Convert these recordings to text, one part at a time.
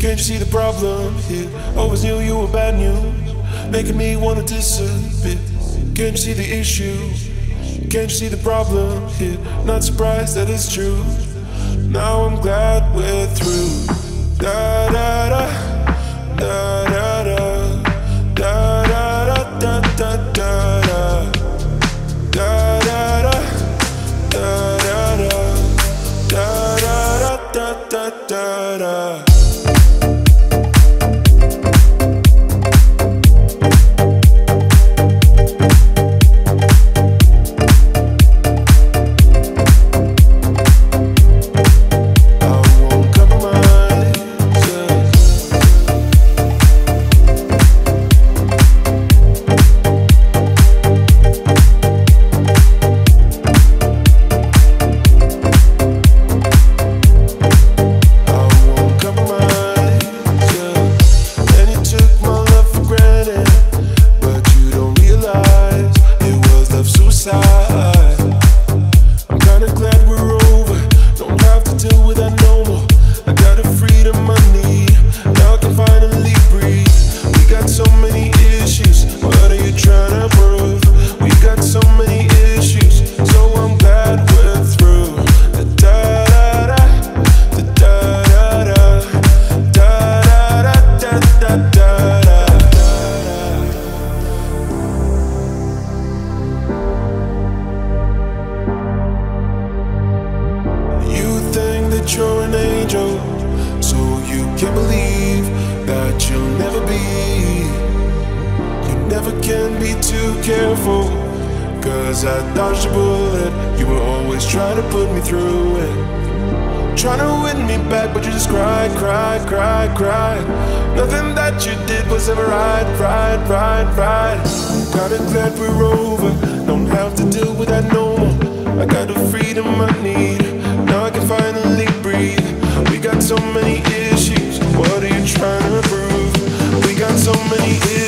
Can't you see the problem here? Always knew you were bad news, making me wanna disappear. Can't you see the issue? Can't you see the problem here? Not surprised that it's true. Now I'm glad we're through. Da da, da da da, careful, cause I dodged a bullet. You were always trying to put me through it. Trying to win me back, but you just cried, cried, cried, cried. Nothing that you did was ever right, right, right, right. Kinda glad we're over, don't have to deal with that no more. I got the freedom I need, now I can finally breathe. We got so many issues, what are you trying to prove? We got so many issues,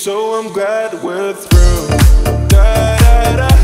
so I'm glad we're through. Da, da, da.